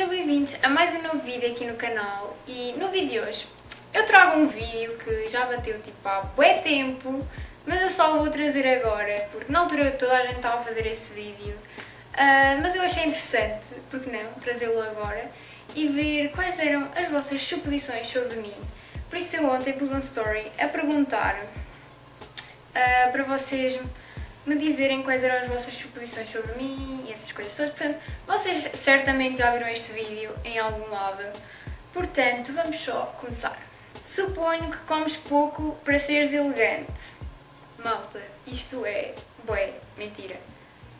Sejam bem-vindos a mais um novo vídeo aqui no canal. E no vídeo de hoje eu trago um vídeo que já bateu tipo há bué tempo mas eu só o vou trazer agora porque na altura toda a gente estava a fazer esse vídeo. Uh, mas eu achei interessante, porque não, trazê-lo agora e ver quais eram as vossas suposições sobre mim. Por isso eu ontem pus um story a perguntar uh, para vocês dizerem quais eram as vossas suposições sobre mim e essas coisas todas. Portanto, vocês certamente já viram este vídeo em algum lado. Portanto, vamos só começar. Suponho que comes pouco para seres elegante. Malta, isto é bué, mentira.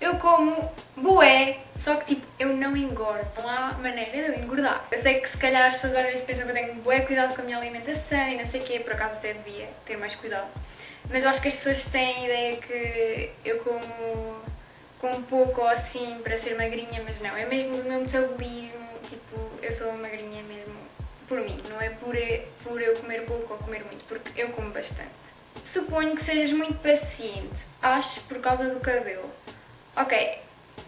Eu como bué, só que tipo, eu não engordo. Não há maneira de eu engordar. Eu sei que se calhar as pessoas às vezes pensam que eu tenho bué cuidado com a minha alimentação e não sei o quê, por acaso até devia ter mais cuidado. Mas acho que as pessoas têm a ideia que eu como, pouco ou assim para ser magrinha, mas não, é mesmo do meu metabolismo, tipo, eu sou magrinha mesmo por mim, não é por, por eu comer pouco ou comer muito, porque eu como bastante. Suponho que sejas muito paciente, acho por causa do cabelo. Ok,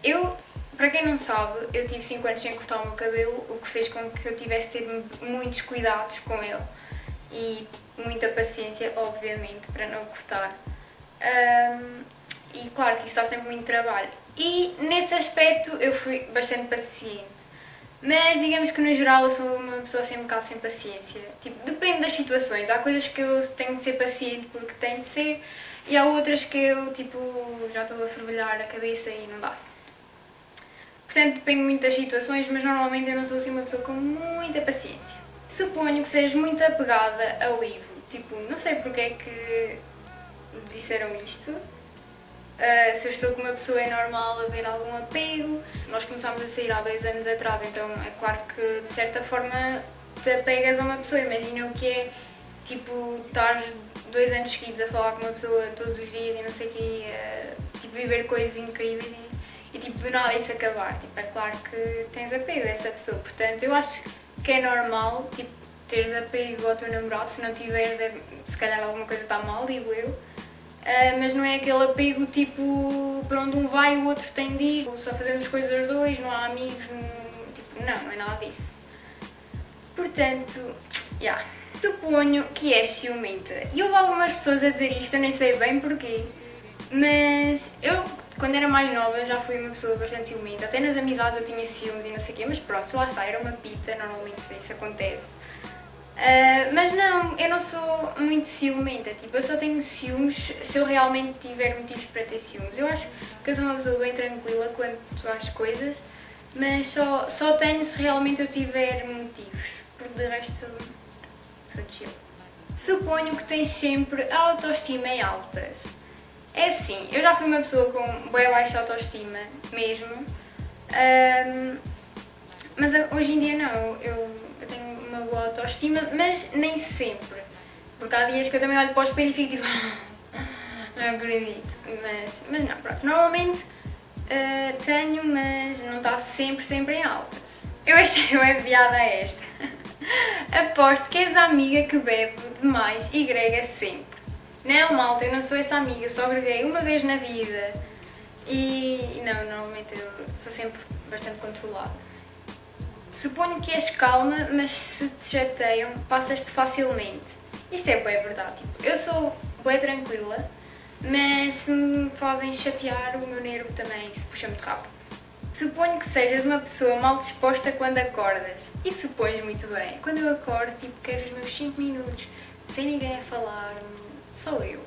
eu, para quem não sabe, eu tive 5 anos sem cortar o meu cabelo, o que fez com que eu tivesse ter muitos cuidados com ele e muita paciência, obviamente, para não cortar. Um, e claro que isso dá sempre muito trabalho. E nesse aspecto eu fui bastante paciente. Mas digamos que no geral eu sou uma pessoa assim um bocado sem paciência. Tipo, depende das situações. Há coisas que eu tenho de ser paciente porque tenho de ser e há outras que eu tipo já estou a fervilhar a cabeça e não dá. Portanto depende muito das situações, mas normalmente eu não sou assim uma pessoa com muita paciência. Suponho que sejas muito apegada ao livro. Tipo, não sei porque é que disseram isto. Uh, se eu estou com uma pessoa é normal haver algum apego. Nós começámos a sair há dois anos atrás, então é claro que de certa forma te apegas a uma pessoa. Imagina o que é tipo estar dois anos seguidos a falar com uma pessoa todos os dias e não sei o quê, uh, tipo viver coisas incríveis e, e tipo do nada isso acabar. Tipo, é claro que tens apego a essa pessoa. Portanto, eu acho que é normal, tipo, teres apego ao teu namorado, se não tiveres, é, se calhar alguma coisa está mal, digo eu. Uh, mas não é aquele apego tipo para onde um vai o outro tem de ir, só fazemos coisas dois, não há amigos, não, tipo, não, não é nada disso. Portanto, já. Yeah. Suponho que és ciumenta. E houve algumas pessoas a dizer isto, eu nem sei bem porquê, mas eu quando era mais nova já fui uma pessoa bastante ciumenta, até nas amizades eu tinha ciúmes e não sei o quê, mas pronto, lá está, era uma pita, normalmente isso acontece. Uh, mas não, eu não sou muito ciumenta, tipo, eu só tenho ciúmes se eu realmente tiver motivos para ter ciúmes. Eu acho que eu sou uma pessoa bem tranquila quanto às coisas, mas só, só tenho se realmente eu tiver motivos, porque de resto sou chill. Suponho que tens sempre a autoestima em altas. É assim, eu já fui uma pessoa com boa baixa autoestima, mesmo. Um, mas hoje em dia não, eu, eu, tenho uma boa autoestima, mas nem sempre. Porque há dias que eu também olho para o espelho e fico tipo, não acredito. Mas, mas não, pronto, normalmente uh, tenho, mas não está sempre, sempre em altas. Eu achei uma piada esta. Aposto que és a amiga que bebe demais e grega sempre. Não, malta, eu não sou essa amiga, só agreguei uma vez na vida. E não, normalmente eu sou sempre bastante controlada. Suponho que és calma, mas se te chateiam, passas-te facilmente. Isto é bem verdade. Tipo, eu sou bem tranquila, mas se me fazem chatear, o meu nervo também se puxa muito rápido. Suponho que sejas uma pessoa mal disposta quando acordas. E supões muito bem. Quando eu acordo, tipo, quero os meus 5 minutos sem ninguém a falar, sou eu.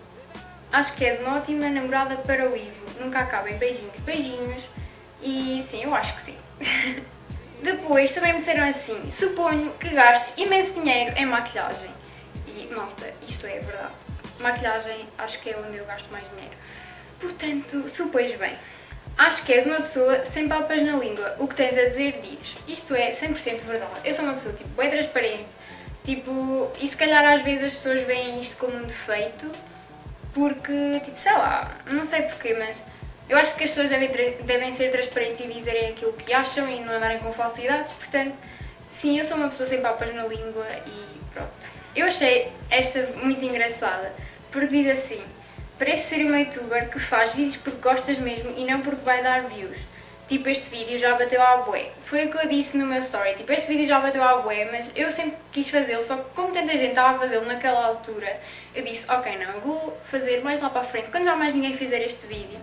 Acho que és uma ótima namorada para o Ivo. Nunca acaba em beijinhos, beijinhos. E sim, eu acho que sim. Depois também me disseram assim, suponho que gastes imenso dinheiro em maquilhagem. E malta, isto é verdade. Maquilhagem acho que é onde eu gasto mais dinheiro. Portanto, supões bem. Acho que és uma pessoa sem papas na língua. O que tens a dizer dizes. Isto é 100% verdade. Eu sou uma pessoa tipo, bem transparente, Tipo, e se calhar às vezes as pessoas veem isto como um defeito, porque, tipo, sei lá, não sei porquê, mas eu acho que as pessoas devem, devem ser transparentes e dizerem aquilo que acham e não andarem com falsidades, portanto, sim, eu sou uma pessoa sem papas na língua e pronto. Eu achei esta muito engraçada, porque diz assim, parece ser uma youtuber que faz vídeos porque gostas mesmo e não porque vai dar views. Tipo, este vídeo já bateu à bué. Foi o que eu disse no meu story, tipo, este vídeo já bateu à bué, mas eu sempre quis fazê-lo, só que como tanta gente estava a fazê-lo naquela altura, eu disse, ok, não, eu vou fazer mais lá para a frente, quando já mais ninguém fizer este vídeo.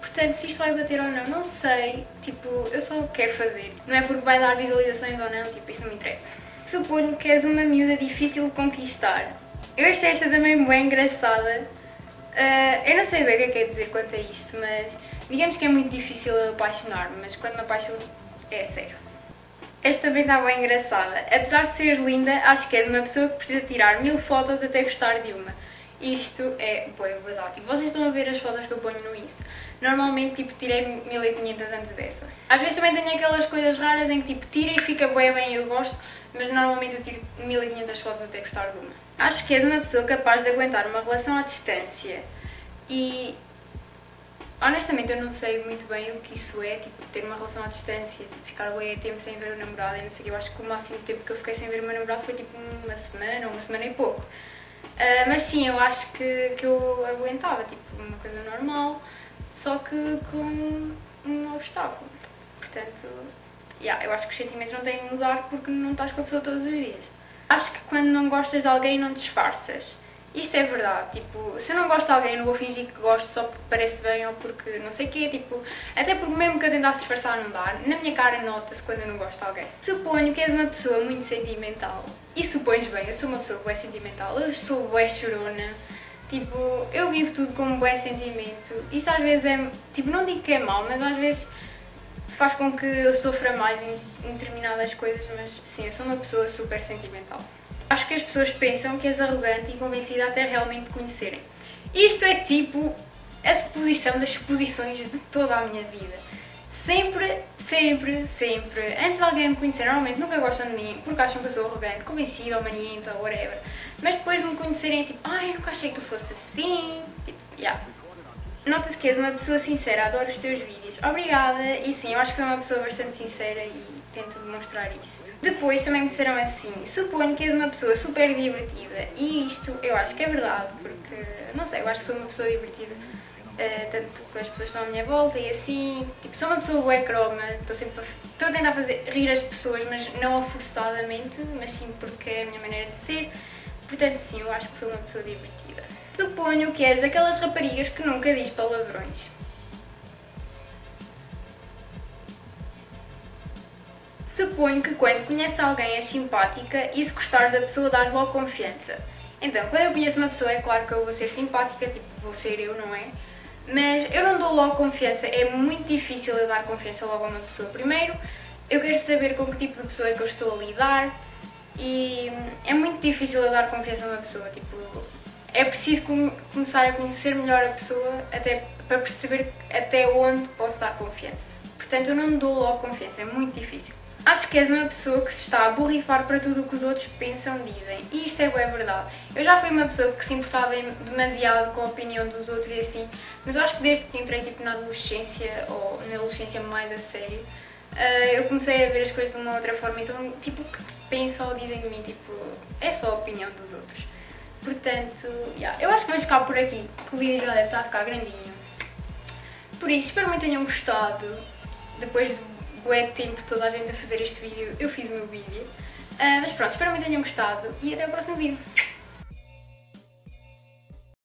Portanto, se isto vai bater ou não, não sei, tipo, eu só quero fazer. Não é porque vai dar visualizações ou não, tipo, isso não me interessa. Suponho que és uma miúda difícil de conquistar. Eu achei esta também bem engraçada. Uh, eu não sei bem o que é que quer dizer quanto a isto, mas digamos que é muito difícil apaixonar-me, mas quando me apaixono é sério. Esta também está bem engraçada. Apesar de seres linda, acho que és uma pessoa que precisa tirar mil fotos até gostar de uma. Isto é, pô, é verdade. Tipo, vocês estão a ver as fotos que eu ponho no Insta. Normalmente, tipo, tirei 1500 antes dessa. Às vezes também tenho aquelas coisas raras em que, tipo, tira e fica bem bem, eu gosto, mas normalmente eu tiro 1500 fotos até gostar de uma. Acho que és uma pessoa capaz de aguentar uma relação à distância e honestamente eu não sei muito bem o que isso é, tipo, ter uma relação à distância, tipo, ficar bem tempo sem ver o namorado e não sei eu acho que o máximo tempo que eu fiquei sem ver o meu namorado foi tipo uma semana ou uma semana e pouco. Uh, mas sim, eu acho que, que eu aguentava, tipo, uma coisa normal, só que com um obstáculo. Portanto, yeah, eu acho que os sentimentos não têm de mudar porque não estás com a pessoa todos os dias. Acho que quando não gostas de alguém não disfarças. Isto é verdade, tipo, se eu não gosto de alguém não vou fingir que gosto só porque parece bem ou porque não sei o quê, tipo, até porque mesmo que eu tentasse disfarçar não dá, na minha cara nota-se quando eu não gosto de alguém. Suponho que és uma pessoa muito sentimental, e supões bem, eu sou uma pessoa bem sentimental, eu sou bem chorona, tipo, eu vivo tudo com bom sentimento, isso às vezes é, tipo, não digo que é mau, mas às vezes faz com que eu sofra mais em determinadas coisas, mas sim, eu sou uma pessoa super sentimental. Acho que as pessoas pensam que és arrogante e convencida até realmente te conhecerem. Isto é tipo a suposição das suposições de toda a minha vida. Sempre, sempre, sempre, antes de alguém me conhecer, normalmente nunca gostam de mim porque acham que eu sou arrogante, convencida ou manienta ou whatever. Mas depois de me conhecerem é tipo, ai, nunca achei que tu fosse assim. Tipo, yeah. Nota-se que és uma pessoa sincera, adoro os teus vídeos. Obrigada! E sim, eu acho que sou uma pessoa bastante sincera e tento demonstrar isso. Depois também me disseram assim, suponho que és uma pessoa super divertida. E isto eu acho que é verdade, porque, não sei, eu acho que sou uma pessoa divertida. Uh, tanto que as pessoas estão à minha volta e assim, tipo, sou uma pessoa bué croma, estou sempre estou a tentar fazer rir as pessoas, mas não forçadamente, mas sim porque é a minha maneira de ser. Portanto, sim, eu acho que sou uma pessoa divertida. Suponho que és daquelas raparigas que nunca diz palavrões. Suponho que quando conheces alguém és simpática e se gostares da pessoa dás logo confiança. Então, quando eu conheço uma pessoa é claro que eu vou ser simpática, tipo, vou ser eu, não é? Mas eu não dou logo confiança, é muito difícil eu dar confiança logo a uma pessoa. Primeiro, eu quero saber com que tipo de pessoa é que eu estou a lidar e é muito difícil eu dar confiança a uma pessoa, tipo, é preciso começar a conhecer melhor a pessoa até para perceber até onde posso dar confiança. Portanto, eu não dou logo confiança, é muito difícil. Acho que és uma pessoa que se está a borrifar para tudo o que os outros pensam, dizem. E isto é bem verdade. Eu já fui uma pessoa que se importava demasiado com a opinião dos outros e assim, mas eu acho que desde que entrei tipo, na adolescência, ou na adolescência mais a sério, uh, eu comecei a ver as coisas de uma outra forma. Então, tipo, o que pensam ou dizem de mim, tipo, é só a opinião dos outros. Portanto, yeah, eu acho que vamos ficar por aqui, que o vídeo já deve estar a ficar grandinho. Por isso, espero que tenham gostado. Depois de bué tempo toda a gente a fazer este vídeo, eu fiz o meu vídeo. Uh, mas pronto, espero que tenham gostado e até o próximo vídeo.